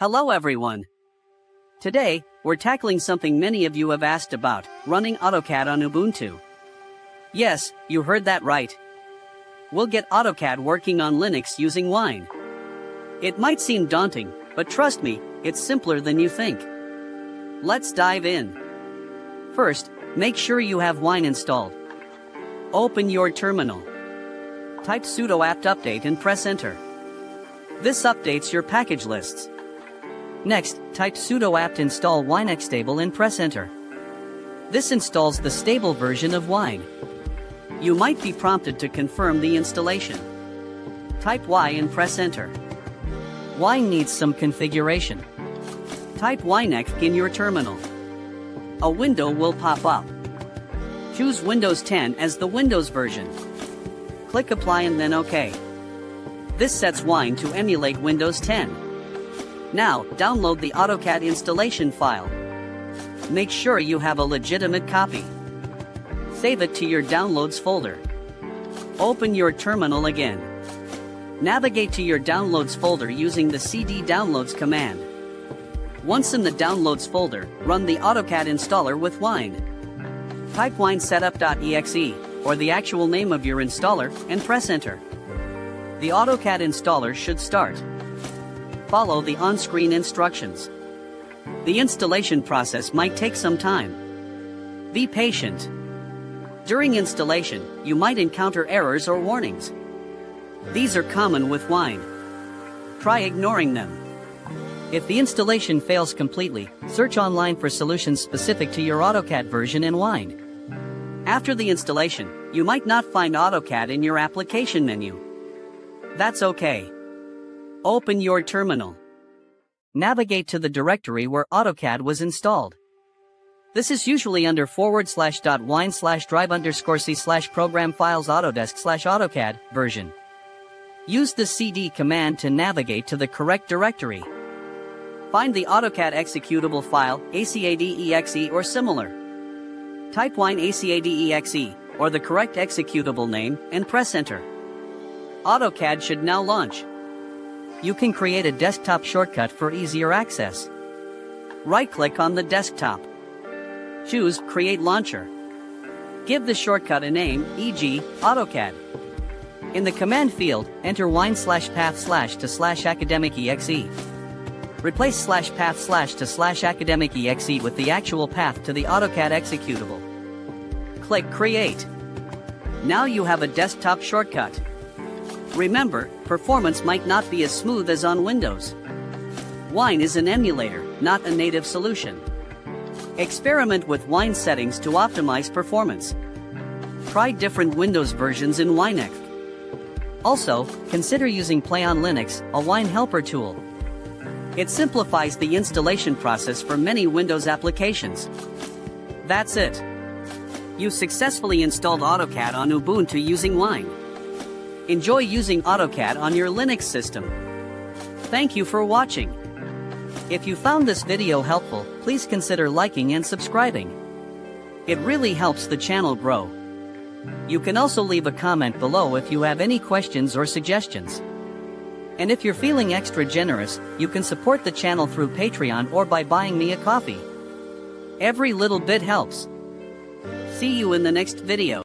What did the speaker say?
Hello everyone. Today, we're tackling something many of you have asked about, running AutoCAD on Ubuntu. Yes, you heard that right. We'll get AutoCAD working on Linux using Wine. It might seem daunting, but trust me, it's simpler than you think. Let's dive in. First, make sure you have Wine installed. Open your terminal. Type sudo apt update and press enter. This updates your package lists. Next, type sudo apt install winexstable and press enter. This installs the stable version of Wine. You might be prompted to confirm the installation. Type Y and press enter. Wine needs some configuration. Type Winex in your terminal. A window will pop up. Choose Windows 10 as the Windows version. Click Apply and then OK. This sets Wine to emulate Windows 10. Now, download the AutoCAD installation file. Make sure you have a legitimate copy. Save it to your Downloads folder. Open your terminal again. Navigate to your Downloads folder using the cd downloads command. Once in the Downloads folder, run the AutoCAD installer with Wine. Type winesetup.exe, or the actual name of your installer, and press enter. The AutoCAD installer should start follow the on-screen instructions. The installation process might take some time. Be patient. During installation, you might encounter errors or warnings. These are common with Wine. Try ignoring them. If the installation fails completely, search online for solutions specific to your AutoCAD version in Wine. After the installation, you might not find AutoCAD in your application menu. That's okay. Open your terminal. Navigate to the directory where AutoCAD was installed. This is usually under forward slash dot wine slash drive underscore c slash program files autodesk slash AutoCAD version. Use the cd command to navigate to the correct directory. Find the AutoCAD executable file, ACADEXE or similar. Type wine ACADEXE or the correct executable name and press enter. AutoCAD should now launch you can create a desktop shortcut for easier access. Right-click on the desktop. Choose Create Launcher. Give the shortcut a name, e.g., AutoCAD. In the command field, enter wine slash path slash to slash academic exe. Replace slash path slash to slash academic exe with the actual path to the AutoCAD executable. Click Create. Now you have a desktop shortcut. Remember, performance might not be as smooth as on Windows. Wine is an emulator, not a native solution. Experiment with Wine settings to optimize performance. Try different Windows versions in Winex. Also, consider using PlayOnLinux, a Wine helper tool. It simplifies the installation process for many Windows applications. That's it. You successfully installed AutoCAD on Ubuntu using Wine. Enjoy using AutoCAD on your Linux system. Thank you for watching. If you found this video helpful, please consider liking and subscribing. It really helps the channel grow. You can also leave a comment below if you have any questions or suggestions. And if you're feeling extra generous, you can support the channel through Patreon or by buying me a coffee. Every little bit helps. See you in the next video.